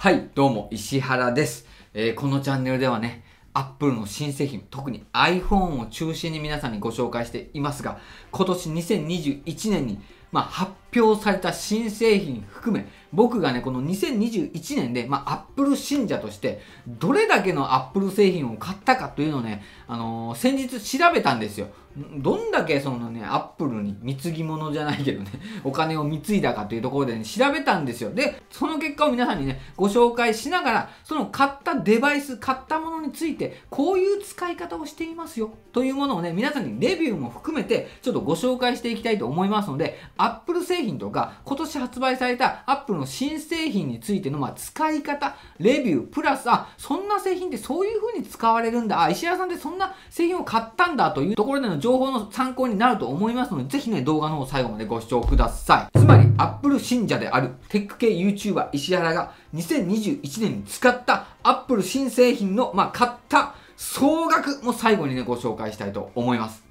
はい、どうも、石原です。えー、このチャンネルではね、Apple の新製品、特に iPhone を中心に皆さんにご紹介していますが、今年2021年に、まあ、発表された新製品含め、僕がね、この2021年で、まあ、Apple 信者として、どれだけの Apple 製品を買ったかというのをね、あのー、先日調べたんですよ。どんだけそのね、アップルに貢ぎ物じゃないけどね、お金を貢いだかというところでね、調べたんですよ。で、その結果を皆さんにね、ご紹介しながら、その買ったデバイス、買ったものについて、こういう使い方をしていますよ、というものをね、皆さんにレビューも含めて、ちょっとご紹介していきたいと思いますので、アップル製品とか、今年発売されたアップルの新製品についての、まあ、使い方、レビュー、プラス、あ、そんな製品ってそういう風に使われるんだ、あ、石原さんってそんな製品を買ったんだというところでの情報の参考になると思いますので、ぜひね、動画の方最後までご視聴ください。つまり、Apple 信者であるテック系 YouTuber 石原が2021年に使った Apple 新製品の、まあ、買った総額も最後にね、ご紹介したいと思います。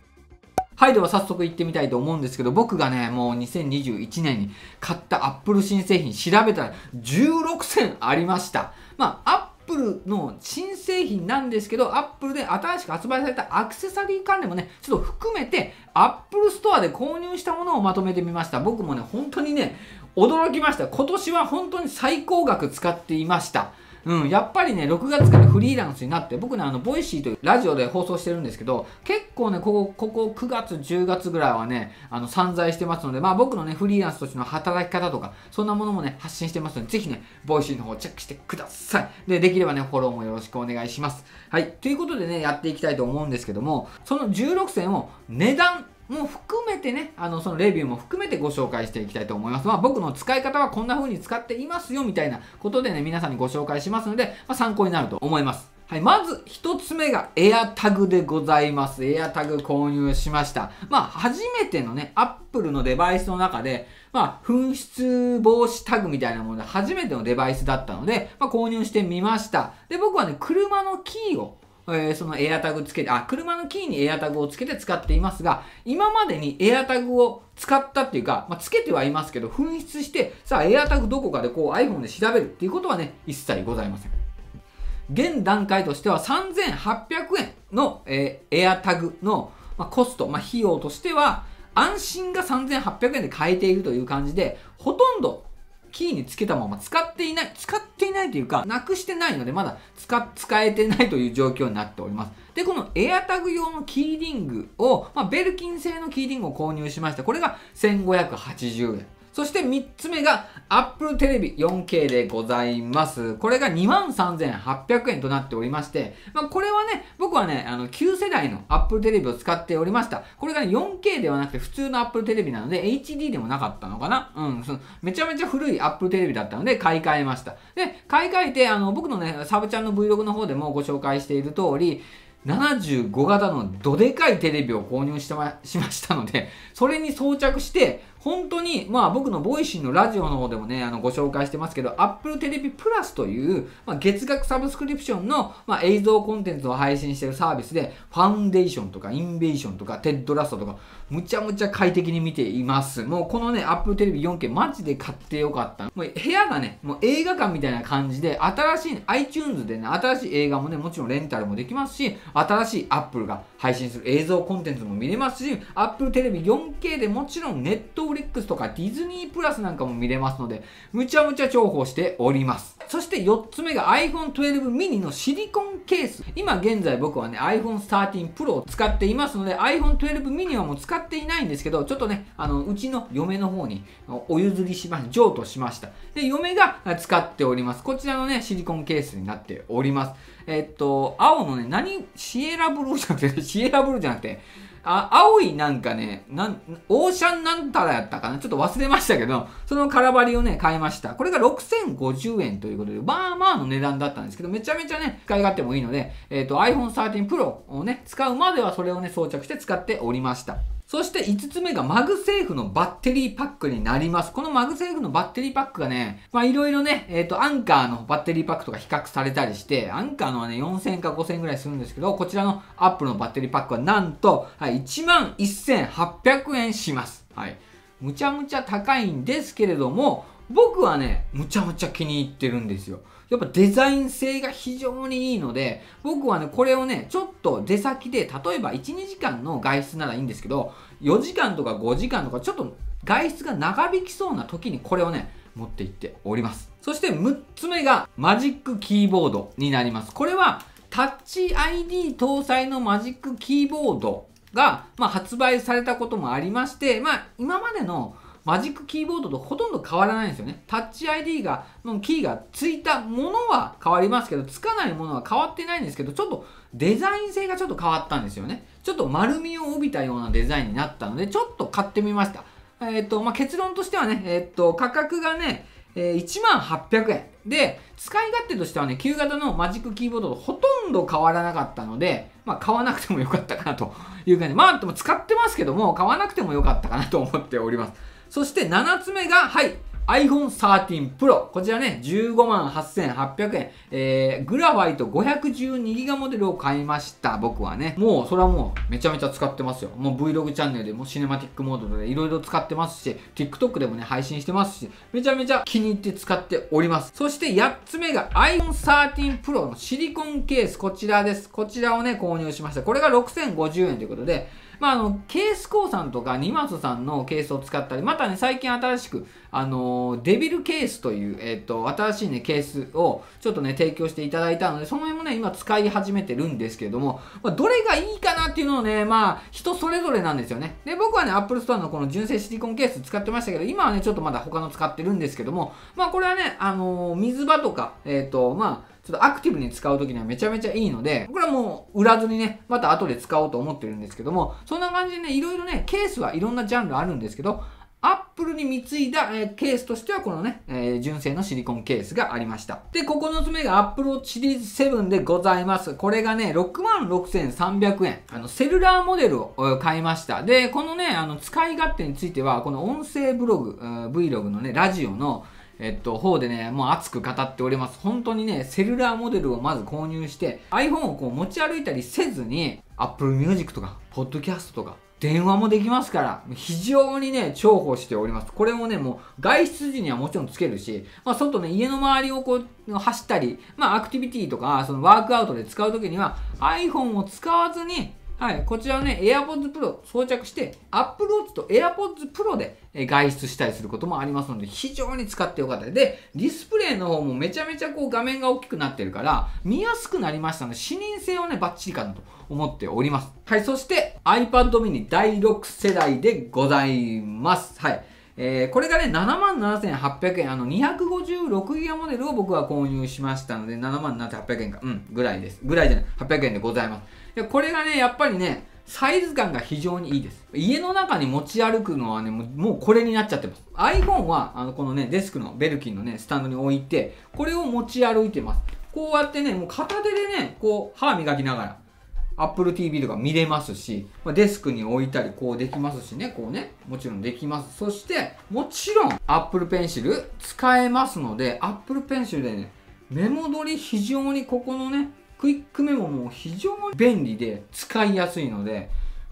はい、では早速行ってみたいと思うんですけど、僕がね、もう2021年に買った Apple 新製品調べたら16選ありました。まあ、 Apple の新製品なんですけど、 Apple で新しく発売されたアクセサリー関連もね、ちょっと含めて、 Apple Store で購入したものをまとめてみました。僕もね、本当にね、驚きました。今年は本当に最高額使っていました。うん、やっぱりね、6月からフリーランスになって、僕ね、あの、 Voicy というラジオで放送してるんですけど、結構ね、ここ、ここ9月、10月ぐらいはね、あの、散財してますので、まあ僕のね、フリーランスとしての働き方とか、そんなものもね、発信してますので、ぜひね、 Voicy の方チェックしてください。で、できればね、フォローもよろしくお願いします。はい。ということでね、やっていきたいと思うんですけども、その16選を値段、も含めてね、あの、そのレビューも含めてご紹介していきたいと思います。まあ僕の使い方はこんな風に使っていますよみたいなことでね、皆さんにご紹介しますので、まあ、参考になると思います。はい、まず一つ目が AirTag でございます。AirTag 購入しました。まあ初めてのね、Apple のデバイスの中で、まあ紛失防止タグみたいなもので初めてのデバイスだったので、まあ購入してみました。で、僕はね、車のキーをえー、そのエアタグつけて、あ、車のキーにエアタグをつけて使っていますが、今までにエアタグを使ったっていうか、まあ、つけてはいますけど、紛失して、さあ、エアタグどこかでこう iPhone で調べるっていうことはね、一切ございません。現段階としては3800円の、えー、エアタグの、まあ、コスト、まあ、費用としては、安心が3800円で買えているという感じで、ほとんどキーにつけたまま使っていない、使っていないというか、なくしてないので、まだ使、使えてないという状況になっております。で、このエアタグ用のキーリングを、まあ、ベルキン製のキーリングを購入しました。これが1580円。そして3つ目が Apple テレビ 4K でございます。これが23,800円となっておりまして、まあ、これはね、僕はね、あの、旧世代の Apple テレビを使っておりました。これがね、4K ではなくて普通の Apple テレビなので、HD でもなかったのかなうん、そのめちゃめちゃ古い Apple テレビだったので、買い替えました。で、買い替えて、あの、僕のね、サブチャンの Vlog の方でもご紹介している通り、75型のどでかいテレビを購入してま、しましたので、それに装着して、本当に、まあ僕の Voicy のラジオの方でもね、あのご紹介してますけど、Apple TV Plus という、まあ、月額サブスクリプションの、まあ、映像コンテンツを配信してるサービスで、ファウンデーションとかインベーションとかテッドラストとか、むちゃむちゃ快適に見ています。もうこのね、Apple TV 4K マジで買ってよかった。もう部屋がね、もう映画館みたいな感じで、新しい、iTunes でね、新しい映画もね、もちろんレンタルもできますし、新しい Apple が配信する映像コンテンツも見れますし、Apple TV 4K でもちろんネット Netflix とかディズニープラスなんかも見れますので、むちゃむちゃ重宝しております。そして4つ目が iPhone 12 mini のシリコンケース。今現在僕はね iPhone 13 Pro を使っていますので iPhone 12 mini はもう使っていないんですけど、ちょっとね、あの、うちの嫁の方にお譲りしました。譲渡しました。で、嫁が使っております。こちらのね、シリコンケースになっております。えっと、青のね、何、シエラブルーじゃなくて、シエラブルーじゃなくて、あ、青いなんかね、なん、オーシャンなんたらやったかな？ちょっと忘れましたけど、その空張りをね、買いました。これが6050円ということで、まあまあの値段だったんですけど、めちゃめちゃね、使い勝手もいいので、えっ、ー、と iPhone 13 Pro をね、使うまではそれをね、装着して使っておりました。そして5つ目が MagSafe のバッテリーパックになります。この MagSafe のバッテリーパックがね、まあいろいろね、えっ、ー、と、 Anker のバッテリーパックとか比較されたりして、 Anker のはね、4000か5000ぐらいするんですけど、こちらのアップルのバッテリーパックはなんと、はい、11800円します。はい。むちゃむちゃ高いんですけれども、僕はね、むちゃむちゃ気に入ってるんですよ。やっぱデザイン性が非常にいいので、僕はね、これをね、ちょっと出先で、例えば1、2時間の外出ならいいんですけど、4時間とか5時間とか、ちょっと外出が長引きそうな時にこれをね、持っていっております。そして6つ目がマジックキーボードになります。これはタッチ ID 搭載のマジックキーボードが、まあ、発売されたこともありまして、まあ、今までのマジックキーボードとほとんど変わらないんですよね。タッチ ID が、のキーがついたものは変わりますけど、つかないものは変わってないんですけど、ちょっとデザイン性がちょっと変わったんですよね。ちょっと丸みを帯びたようなデザインになったので、ちょっと買ってみました。えっ、ー、と、まあ、結論としてはね、えっ、ー、と、価格がね、えー、1万800円。で、使い勝手としてはね、旧型のマジックキーボードとほとんど変わらなかったので、まあ、買わなくてもよかったかなという感じ。まあ、でも使ってますけども、買わなくてもよかったかなと思っております。そして7つ目が、はい、iPhone 13 Pro。こちらね、15万8800円。えー、グラファイト 512GB モデルを買いました。僕はね。もう、それはもう、めちゃめちゃ使ってますよ。もう Vlog チャンネルでもシネマティックモードでいろいろ使ってますし、TikTok でもね、配信してますし、めちゃめちゃ気に入って使っております。そして8つ目が iPhone 13 Pro のシリコンケース。こちらです。こちらをね、購入しました。これが6050円ということで、まあ、あの、ケースコーさんとか、ニマスさんのケースを使ったり、またね、最近新しく、あの、デビルケースという、えっ、と、新しいね、ケースをちょっとね、提供していただいたので、その辺もね、今使い始めてるんですけども、まあ、どれがいいかなっていうのをね、まあ、人それぞれなんですよね。で、僕はね、Apple Store のこの純正シリコンケース使ってましたけど、今はね、ちょっとまだ他の使ってるんですけども、まあ、これはね、あの水場とか、えっ、と、まあ、ちょっとアクティブに使う時にはめちゃめちゃいいので、これはもう売らずにね、また後で使おうと思ってるんですけども、そんな感じでね、いろいろね、ケースはいろんなジャンルあるんですけど、アップルに貢いだ、え、ケースとしてはこのね、えー、純正のシリコンケースがありました。で、9つ目が Apple シリーズ7でございます。これがね、66,300円。あの、セルラーモデルを買いました。で、このね、あの、使い勝手については、この音声ブログ、Vlog のね、ラジオのえっと、方でね、もう熱く語っております。本当にね、セルラーモデルをまず購入して、iPhone をこう持ち歩いたりせずに、Apple Music とか、Podcast とか、電話もできますから、非常にね、重宝しております。これもね、もう外出時にはもちろんつけるし、まあ、外ね、家の周りをこう、走ったり、まあ、アクティビティとか、そのワークアウトで使うときには、iPhone を使わずに、はい、こちらね、AirPods Pro 装着して、Apple Watch と AirPods Pro で外出したりすることもありますので、非常に使ってよかったで、ディスプレイの方もめちゃめちゃこう画面が大きくなってるから、見やすくなりましたので、視認性はね、バッチリかなと思っております。はい、そして iPad mini 第6世代でございます。はい。えー、これがね、77,800円、あの、256ギガモデルを僕は購入しましたので、77,800円か、うん、ぐらいです。ぐらいじゃない、800円でございます。で、これがね、やっぱりね、サイズ感が非常にいいです。家の中に持ち歩くのはね、もうこれになっちゃってます。iPhone は、あの、このね、デスクのベルキンのね、スタンドに置いて、これを持ち歩いてます。こうやってね、もう片手でね、こう、歯磨きながら、Apple TV とか見れますし、まデスクに置いたりこうできますしね、こうね、もちろんできます。そして、もちろん Apple Pencil 使えますので、Apple Pencil でね、メモ取り非常にここのね、クイックメモも非常に便利で使いやすいので、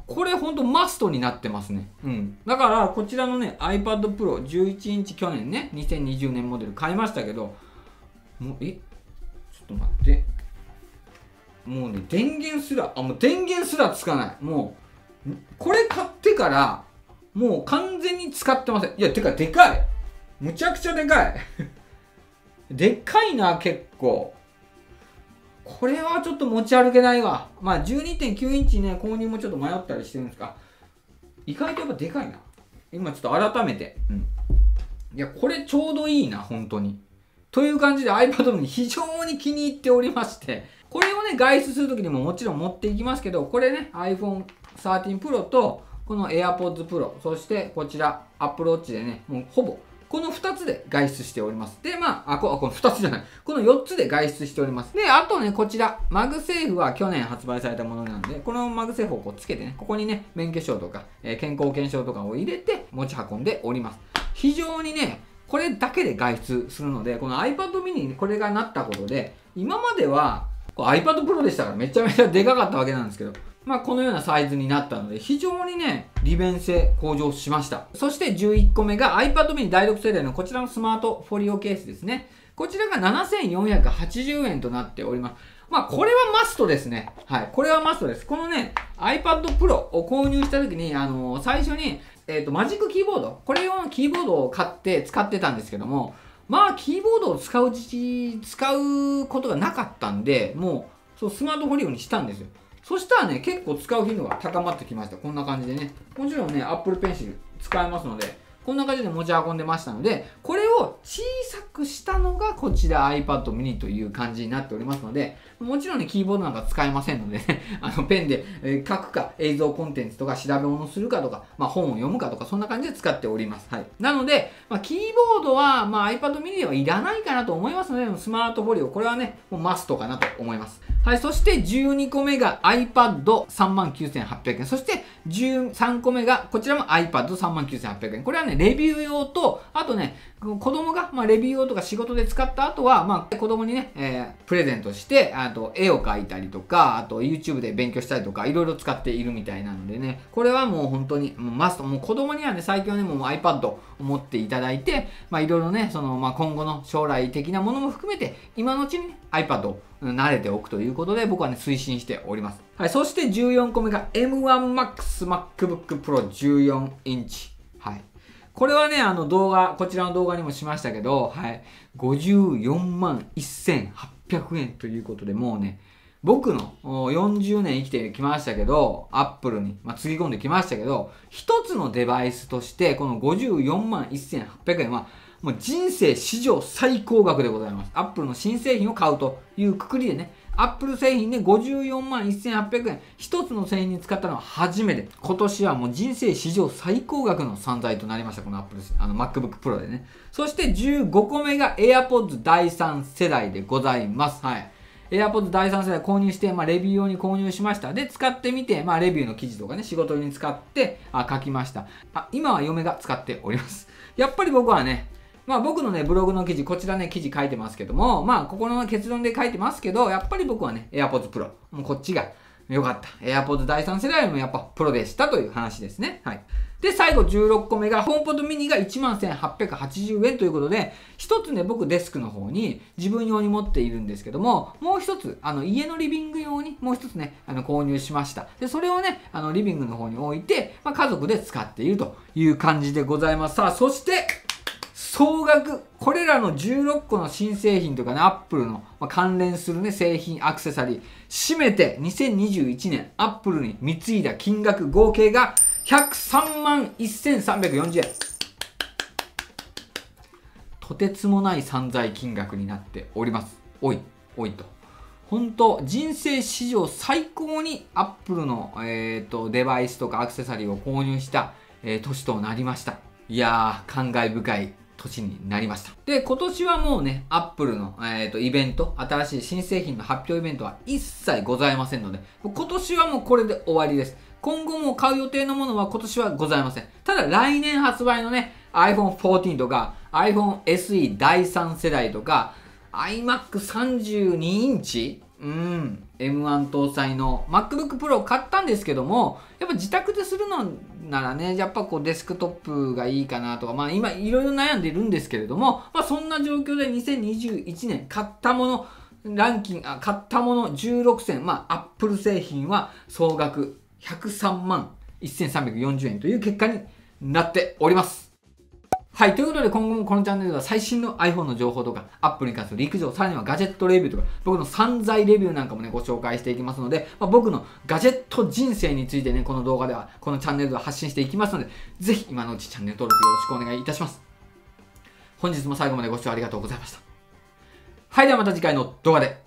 これほんとマストになってますね。うん。だから、こちらのね、iPad Pro 11インチ去年ね、2020年モデル買いましたけど、もう、え？ちょっと待って。もうね、電源すら、あ、もう電源すらつかない。もう、これ買ってから、もう完全に使ってません。いや、てか、でかい。むちゃくちゃでかい。でっかいな、結構。これはちょっと持ち歩けないわ。まあ12.9インチね、購入もちょっと迷ったりしてるんですが、意外とやっぱでかいな。今ちょっと改めて。うん。いや、これちょうどいいな、本当に。という感じで iPad に非常に気に入っておりまして、これをね、外出するときにももちろん持っていきますけど、これね、iPhone 13 Pro と、この AirPods Pro、そしてこちら Apple Watch でね、もうほぼこの2つで外出しております。で、まあ、あ、ここの2つじゃない。この4つで外出しております。で、あとね、こちら、 MagSafe は去年発売されたものなんで、この MagSafe をこうつけてね、ここにね、免許証とか、えー、健康保険証とかを入れて持ち運んでおります。非常にね、これだけで外出するので、この iPad mini にこれがなったことで、今までは、iPad Pro でしたからめちゃめちゃでかかったわけなんですけど、まあ、このようなサイズになったので、非常にね、利便性向上しました。そして11個目が iPad mini 第6世代のこちらの Smart Folio ケースですね。こちらが7480円となっております。まあ、これはマストですね。はい。これはマストです。このね、iPad Pro を購入した時に、あのー、最初に、えっ、ー、と、マジックキーボード。これ用のキーボードを買って使ってたんですけども、まあ、キーボードを使う使うことがなかったんで、もう、そう、スマートフォリオにしたんですよ。そしたらね、結構使う頻度が高まってきました。こんな感じでね。もちろんね、Apple Pencil 使えますので、こんな感じで持ち運んでましたので、これを小さくしたのがこちら iPad mini という感じになっておりますので、もちろんね、キーボードなんか使えませんので、ね、あの、ペンで、え書くか、映像コンテンツとか調べ物するかとか、まあ、本を読むかとか、そんな感じで使っております。はい。なので、まあ、キーボードは、まあ、iPad mini ではいらないかなと思いますので、スマートフォリオ、これはね、もうマストかなと思います。はい、そして12個目が iPad39,800 円。そして13個目が、こちらも iPad39,800 円。これはね、レビュー用と、あとね、子供が、まあ、レビュー用とか仕事で使った後は、まあ、子供にね、えー、プレゼントして、あと、絵を描いたりとか、あと、YouTube で勉強したりとか、いろいろ使っているみたいなんでね、これはもう本当に、もうマスト、もう子供にはね、最近はね、もう iPad を持っていただいて、まあ、いろいろね、その、まあ、今後の将来的なものも含めて、今のうちに、ね、iPad を慣れておくということで、僕はね、推進しております。はい、そして14個目が M1Max MacBook Pro 14インチ。これはね、あの動画、こちらの動画にもしましたけど、はい。54万1800円ということで、もうね、僕の40年生きてきましたけど、アップルに、まあ、つぎ込んできましたけど、一つのデバイスとして、この54万1800円は、もう人生史上最高額でございます。アップルの新製品を買うというくくりでね、アップル製品で54万1800円、一つの製品に使ったのは初めて。今年はもう人生史上最高額の散財となりました、このアップル、あの MacBook Pro でね。そして15個目が AirPods 第3世代でございます。はい。AirPods 第3世代購入して、まあ、レビュー用に購入しました。で、使ってみて、まあ、レビューの記事とかね、仕事用に使って、あ、書きました。あ、今は嫁が使っております。やっぱり僕はね、まあ僕のね、ブログの記事、こちらね、記事書いてますけども、まあここの結論で書いてますけど、やっぱり僕はね、AirPods Pro。もうこっちが良かった。AirPods 第3世代もやっぱプロでしたという話ですね。はい。で、最後16個目が、HomePod mini が11,880円ということで、一つね、僕デスクの方に自分用に持っているんですけども、もう一つ、あの、家のリビング用にもう一つね、あの、購入しました。で、それをね、あの、リビングの方に置いて、まあ、家族で使っているという感じでございます。さあ、そして、総額、これらの16個の新製品とかね、アップルの関連するね、製品、アクセサリー、締めて2021年、アップルに貢いだ金額合計が103万1340円。とてつもない散財金額になっております。おい、おいと。本当人生史上最高にアップルの、えーと、デバイスとかアクセサリーを購入した、えー、年となりました。いやー、感慨深い年になりました。で、今年はもうね、アップルの、えーと、イベント、新しい新製品の発表イベントは一切ございませんので、今年はもうこれで終わりです。今後も買う予定のものは今年はございません。ただ来年発売のね、iPhone 14とか iPhone SE 第3世代とか iMac32 インチうん、M1 搭載の MacBook Pro を買ったんですけども、やっぱ自宅でするのならね、やっぱこうデスクトップがいいかなとか、まあ今いろいろ悩んでいるんですけれども、まあそんな状況で2021年買ったもの、ランキング、あ買ったもの16選、まあ Apple 製品は総額103万1340円という結果になっております。はい。ということで、今後もこのチャンネルでは最新の iPhone の情報とか、Apple に関する陸上、さらにはガジェットレビューとか、僕の散財レビューなんかもね、ご紹介していきますので、まあ、僕のガジェット人生についてね、この動画では、このチャンネルでは発信していきますので、ぜひ今のうちチャンネル登録よろしくお願いいたします。本日も最後までご視聴ありがとうございました。はい。ではまた次回の動画で。